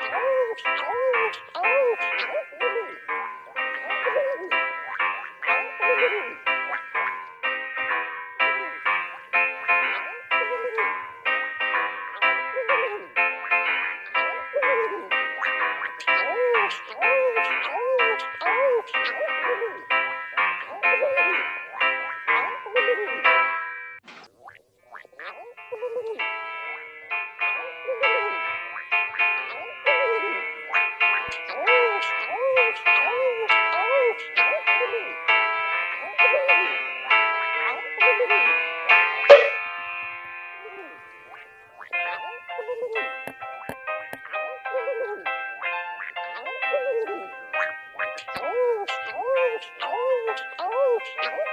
oh, oh, oh. oh, oh. Oh,